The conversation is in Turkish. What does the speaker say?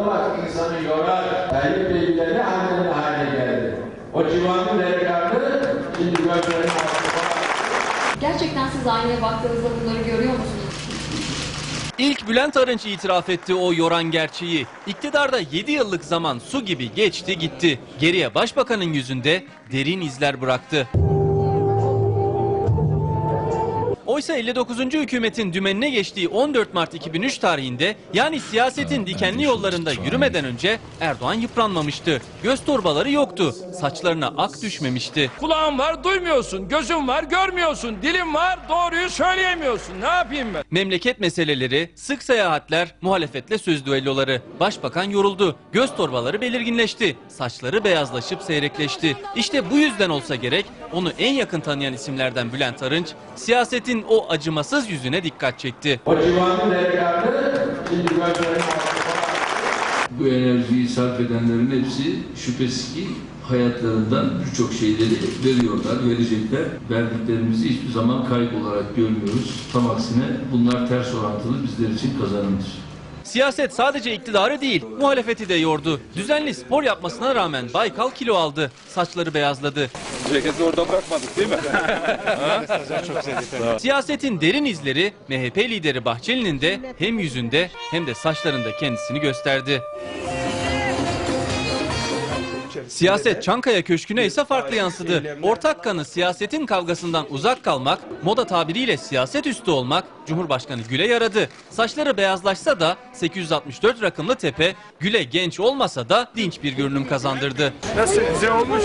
olmak insanı yorar. Tayyip Bey'le ne haline haline geldi. O civanın derekanı şimdi gözlerin Gerçekten siz aynaya baktığınızda bunları görüyor musunuz? İlk Bülent Arınç itiraf etti o yoran gerçeği. İktidarda 7 yıllık zaman su gibi geçti gitti. Geriye başbakanın yüzünde derin izler bıraktı. Oysa 59. hükümetin dümenine geçtiği 14 Mart 2003 tarihinde yani siyasetin dikenli yollarında yürümeden önce Erdoğan yıpranmamıştı. Göz torbaları yoktu. Saçlarına ak düşmemişti. Kulağın var duymuyorsun, gözün var görmüyorsun, dilin var doğruyu söyleyemiyorsun. Ne yapayım ben? Memleket meseleleri, sık seyahatler, muhalefetle söz düelloları. Başbakan yoruldu. Göz torbaları belirginleşti. Saçları beyazlaşıp seyrekleşti. İşte bu yüzden olsa gerek onu en yakın tanıyan isimlerden Bülent Arınç, siyasetin o acımasız yüzüne dikkat çekti. Bu enerjiyi sarf edenlerin hepsi şüphesiz ki hayatlarından birçok şeyleri veriyorlar, verecekler. Verdiklerimizi hiçbir zaman kayıp olarak görmüyoruz. Tam aksine bunlar ters orantılı bizler için kazanımdır. Siyaset sadece iktidarı değil, muhalefeti de yordu. Düzenli spor yapmasına rağmen Baykal kilo aldı. Saçları beyazladı. Ceketi orada bırakmadık değil mi? Siyasetin derin izleri MHP lideri Bahçeli'nin de hem yüzünde hem de saçlarında kendisini gösterdi. Siyaset Çankaya Köşkü'ne ise farklı yansıdı. Ortak kanı siyasetin kavgasından uzak kalmak, moda tabiriyle siyaset üstü olmak Cumhurbaşkanı Gül'e yaradı. Saçları beyazlaşsa da 864 rakımlı tepe Gül'e genç olmasa da dinç bir görünüm kazandırdı. Nasıl güzel olmuş.